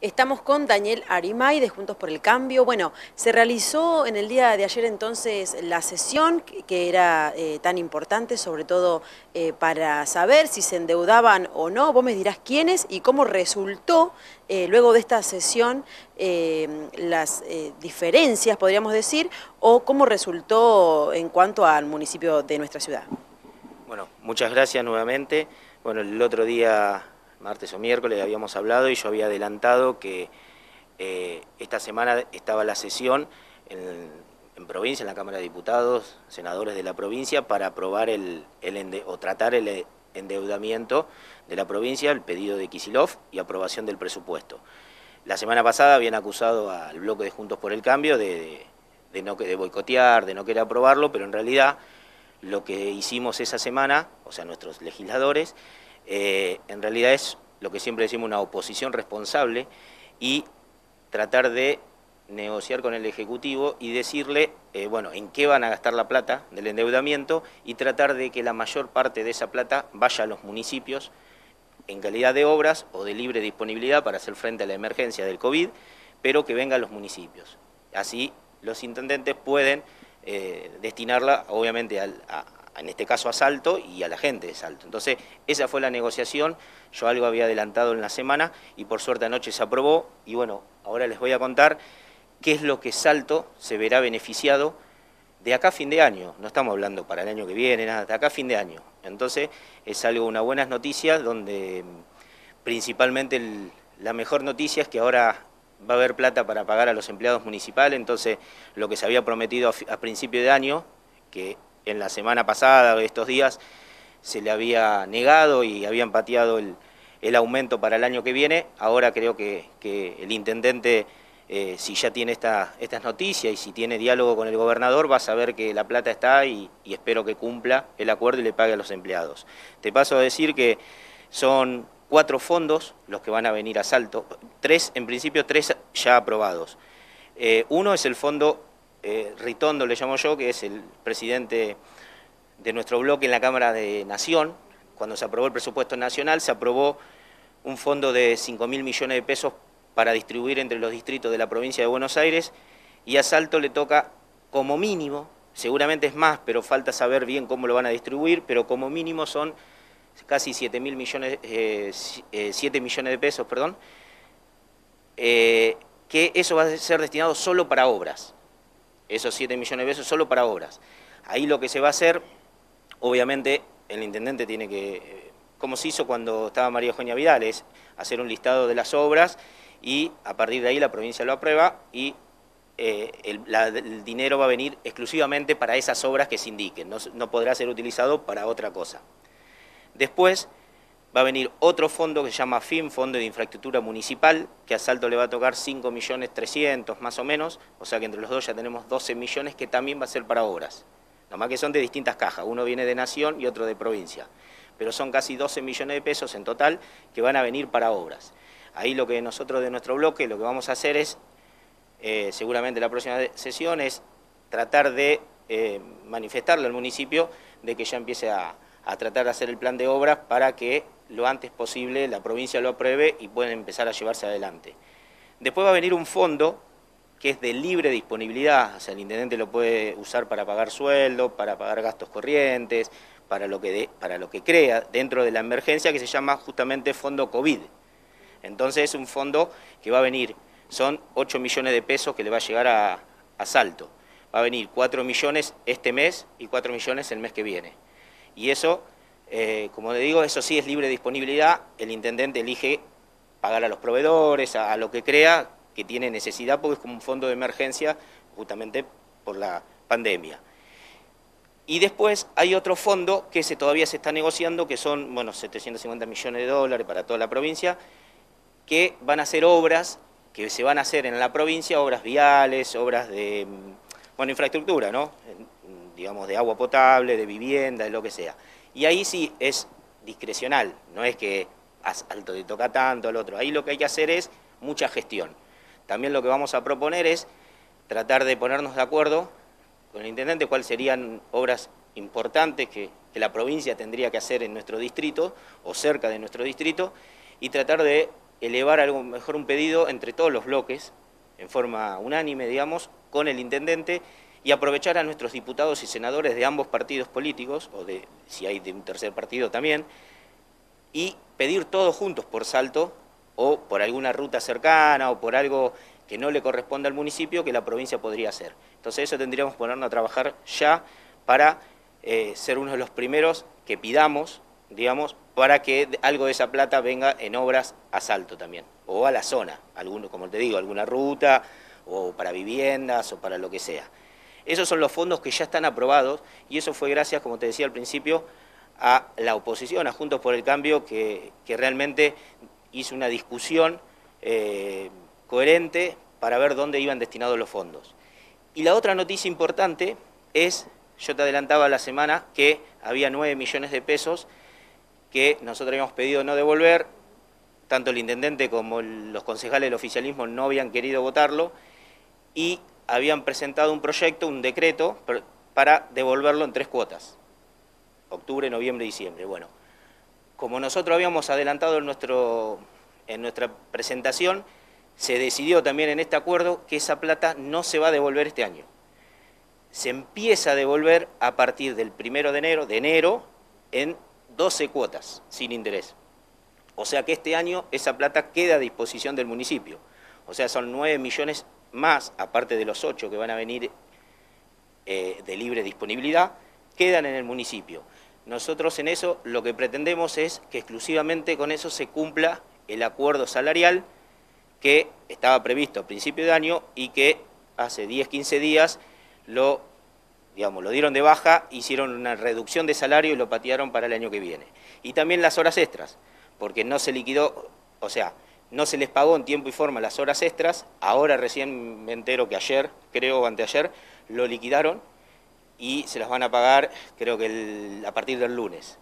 Estamos con Daniel Arimay de Juntos por el Cambio. Bueno, se realizó en el día de ayer entonces la sesión que era eh, tan importante, sobre todo eh, para saber si se endeudaban o no. Vos me dirás quiénes y cómo resultó eh, luego de esta sesión las diferencias, podríamos decir, o cómo resultó en cuanto al municipio de nuestra ciudad. Bueno, muchas gracias nuevamente. Bueno, el otro día martes o miércoles habíamos hablado y yo había adelantado que eh, esta semana estaba la sesión en, provincia, en la Cámara de Diputados, senadores de la provincia, para aprobar el, o tratar el endeudamiento de la provincia, el pedido de Kisilov y aprobación del presupuesto. La semana pasada habían acusado al bloque de Juntos por el Cambio de, no, de boicotear, de no querer aprobarlo, pero en realidad lo que hicimos esa semana, o sea, nuestros legisladores, eh, en realidad es lo que siempre decimos una oposición responsable y tratar de negociar con el Ejecutivo y decirle, eh, bueno, en qué van a gastar la plata del endeudamiento y tratar de que la mayor parte de esa plata vaya a los municipios en calidad de obras o de libre disponibilidad para hacer frente a la emergencia del COVID, pero que venga a los municipios. Así los intendentes pueden eh, destinarla, obviamente, a, en este caso a Salto y a la gente de Salto. Entonces, esa fue la negociación, yo algo había adelantado en la semana y por suerte anoche se aprobó y bueno, ahora les voy a contar qué es lo que Salto se verá beneficiado de acá a fin de año, no estamos hablando para el año que viene, nada, de acá fin de año. Entonces, es algo, una buenas noticias donde principalmente la mejor noticia es que ahora va a haber plata para pagar a los empleados municipales, entonces lo que se había prometido a principio de año, que en la semana pasada estos días se le había negado y habían pateado el, aumento para el año que viene. Ahora creo que, el intendente, eh, si ya tiene esta, estas noticias y si tiene diálogo con el gobernador, va a saber que la plata está y, espero que cumpla el acuerdo y le pague a los empleados. Te paso a decir que son cuatro fondos los que van a venir a Salto, tres, en principio tres ya aprobados. Eh, uno es el fondo eh, Ritondo le llamo yo, que es el presidente de nuestro bloque en la Cámara de Nación. Cuando se aprobó el presupuesto nacional, se aprobó un fondo de 5 mil millones de pesos para distribuir entre los distritos de la provincia de Buenos Aires y a Salto le toca como mínimo, seguramente es más, pero falta saber bien cómo lo van a distribuir, pero como mínimo son casi 7 mil millones, eh, eh millones de pesos, perdón, que eso va a ser destinado solo para obras esos 7 millones de pesos solo para obras. Ahí lo que se va a hacer, obviamente el intendente tiene que, eh, como se hizo cuando estaba María Eugenia Vidal, es hacer un listado de las obras y a partir de ahí la provincia lo aprueba y eh, el, dinero va a venir exclusivamente para esas obras que se indiquen, no, no podrá ser utilizado para otra cosa. Después va a venir otro fondo que se llama FIM, Fondo de Infraestructura Municipal, que a Salto le va a tocar 5 millones 300 más o menos, o sea que entre los dos ya tenemos 12 millones que también va a ser para obras. Nomás que son de distintas cajas, uno viene de Nación y otro de provincia. Pero son casi 12 millones de pesos en total que van a venir para obras. Ahí lo que nosotros de nuestro bloque lo que vamos a hacer es, eh, seguramente la próxima sesión, es tratar de eh, manifestarle al municipio de que ya empiece a a tratar de hacer el plan de obras para que lo antes posible la provincia lo apruebe y puedan empezar a llevarse adelante. Después va a venir un fondo que es de libre disponibilidad, o sea, el intendente lo puede usar para pagar sueldo, para pagar gastos corrientes, para lo que, para lo que crea dentro de la emergencia que se llama justamente Fondo COVID. Entonces es un fondo que va a venir, son 8 millones de pesos que le va a llegar a, a Salto. Va a venir 4 millones este mes y 4 millones el mes que viene. Y eso, eh, como le digo, eso sí es libre disponibilidad, el intendente elige pagar a los proveedores, a, lo que crea que tiene necesidad, porque es como un fondo de emergencia justamente por la pandemia. Y después hay otro fondo que se, todavía se está negociando, que son bueno, 750 millones de dólares para toda la provincia, que van a ser obras que se van a hacer en la provincia, obras viales, obras de bueno, infraestructura, ¿no? digamos, de agua potable, de vivienda, de lo que sea. Y ahí sí es discrecional, no es que alto te toca tanto, al otro. Ahí lo que hay que hacer es mucha gestión. También lo que vamos a proponer es tratar de ponernos de acuerdo con el intendente cuáles serían obras importantes que, la provincia tendría que hacer en nuestro distrito o cerca de nuestro distrito y tratar de elevar algo mejor un pedido entre todos los bloques, en forma unánime, digamos, con el intendente y aprovechar a nuestros diputados y senadores de ambos partidos políticos, o de si hay de un tercer partido también, y pedir todos juntos por salto o por alguna ruta cercana o por algo que no le corresponde al municipio que la provincia podría hacer. Entonces eso tendríamos que ponernos a trabajar ya para eh, ser uno de los primeros que pidamos, digamos, para que algo de esa plata venga en obras a Salto también, o a la zona, alguno, como te digo, alguna ruta, o para viviendas, o para lo que sea. Esos son los fondos que ya están aprobados, y eso fue gracias, como te decía al principio, a la oposición, a Juntos por el Cambio, que, realmente hizo una discusión eh, coherente para ver dónde iban destinados los fondos. Y la otra noticia importante es, yo te adelantaba la semana, que había 9 millones de pesos que nosotros habíamos pedido no devolver, tanto el intendente como los concejales del oficialismo no habían querido votarlo, y habían presentado un proyecto, un decreto, para devolverlo en tres cuotas, octubre, noviembre diciembre. Bueno, como nosotros habíamos adelantado en, nuestro, en nuestra presentación, se decidió también en este acuerdo que esa plata no se va a devolver este año. Se empieza a devolver a partir del primero de enero, de enero, en 12 cuotas sin interés. O sea que este año esa plata queda a disposición del municipio. O sea, son 9 millones más, aparte de los 8 que van a venir eh, de libre disponibilidad, quedan en el municipio. Nosotros en eso lo que pretendemos es que exclusivamente con eso se cumpla el acuerdo salarial que estaba previsto a principio de año y que hace 10, 15 días lo, digamos, lo dieron de baja, hicieron una reducción de salario y lo patearon para el año que viene. Y también las horas extras, porque no se liquidó, o sea, no se les pagó en tiempo y forma las horas extras, ahora recién me entero que ayer, creo o anteayer, lo liquidaron y se las van a pagar creo que a partir del lunes.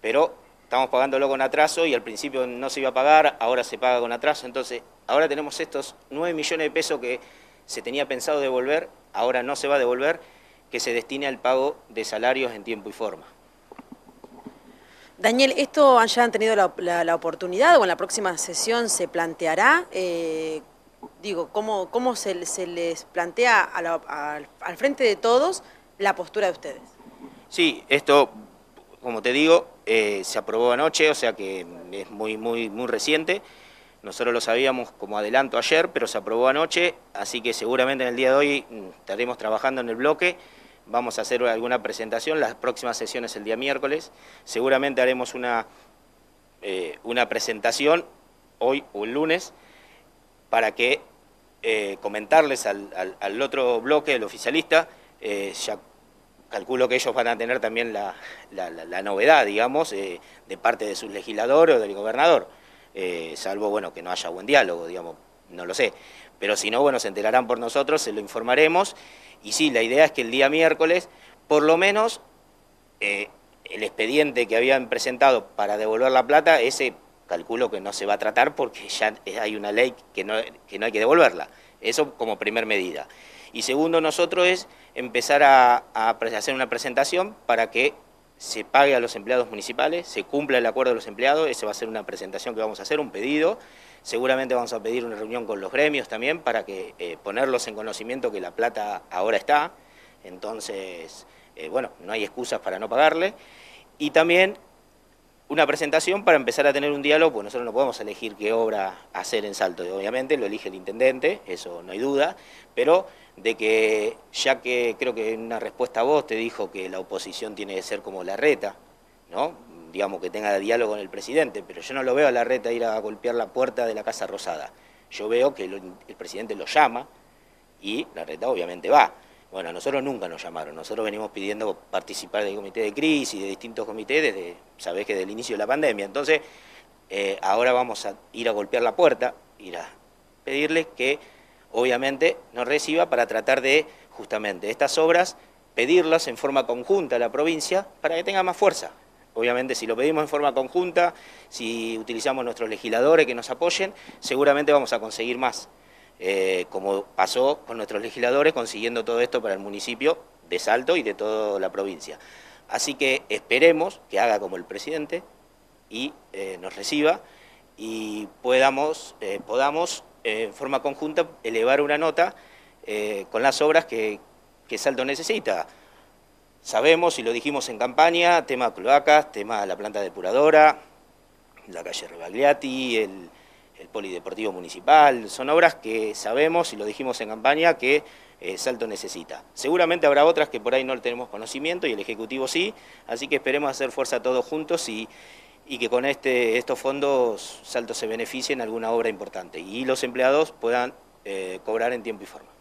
Pero estamos pagándolo con atraso y al principio no se iba a pagar, ahora se paga con atraso, entonces ahora tenemos estos 9 millones de pesos que se tenía pensado devolver, ahora no se va a devolver, que se destine al pago de salarios en tiempo y forma. Daniel, ¿esto ya han tenido la, oportunidad o en la próxima sesión se planteará? Eh, digo, ¿cómo, cómo se, les plantea al frente de todos la postura de ustedes? Sí, esto como te digo, eh, se aprobó anoche, o sea que es muy, muy, muy reciente. Nosotros lo sabíamos como adelanto ayer, pero se aprobó anoche, así que seguramente en el día de hoy mm, estaremos trabajando en el bloque. Vamos a hacer alguna presentación, las próximas sesiones el día miércoles. Seguramente haremos una, eh, una presentación hoy o el lunes para que eh, comentarles al, al, otro bloque, el oficialista, ya calculo que ellos van a tener también la, novedad, digamos, eh, de parte de sus legisladores o del gobernador, eh, salvo, bueno, que no haya buen diálogo, digamos, no lo sé. Pero si no, bueno, se enterarán por nosotros, se lo informaremos, y sí, la idea es que el día miércoles, por lo menos, eh, el expediente que habían presentado para devolver la plata, ese calculo que no se va a tratar porque ya hay una ley que no, que no hay que devolverla. Eso como primer medida. Y segundo, nosotros es empezar a, hacer una presentación para que se pague a los empleados municipales, se cumpla el acuerdo de los empleados, esa va a ser una presentación que vamos a hacer, un pedido, seguramente vamos a pedir una reunión con los gremios también para que eh, ponerlos en conocimiento que la plata ahora está, entonces, eh, bueno, no hay excusas para no pagarle, y también una presentación para empezar a tener un diálogo, pues nosotros no podemos elegir qué obra hacer en Salto, obviamente lo elige el intendente, eso no hay duda, pero de que, ya que creo que en una respuesta a vos te dijo que la oposición tiene que ser como la reta, ¿no? Digamos que tenga diálogo con el presidente, pero yo no lo veo a la reta ir a golpear la puerta de la Casa Rosada. Yo veo que el presidente lo llama y la reta obviamente va. Bueno, a nosotros nunca nos llamaron, nosotros venimos pidiendo participar del comité de crisis, de distintos comités desde, sabés que del inicio de la pandemia. Entonces, eh, ahora vamos a ir a golpear la puerta, ir a pedirles que obviamente nos reciba para tratar de, justamente, estas obras, pedirlas en forma conjunta a la provincia para que tenga más fuerza. Obviamente, si lo pedimos en forma conjunta, si utilizamos nuestros legisladores que nos apoyen, seguramente vamos a conseguir más. Eh, como pasó con nuestros legisladores consiguiendo todo esto para el municipio de Salto y de toda la provincia. Así que esperemos que haga como el presidente y eh, nos reciba y podamos, eh, podamos en forma conjunta elevar una nota con las obras que, que Salto necesita. Sabemos, y lo dijimos en campaña, tema cloacas, tema la planta depuradora, la calle Rebagliati, el, polideportivo municipal, son obras que sabemos, y lo dijimos en campaña, que eh, Salto necesita. Seguramente habrá otras que por ahí no tenemos conocimiento y el Ejecutivo sí, así que esperemos hacer fuerza todos juntos y, que con este, estos fondos Salto se beneficie en alguna obra importante y los empleados puedan eh, cobrar en tiempo y forma.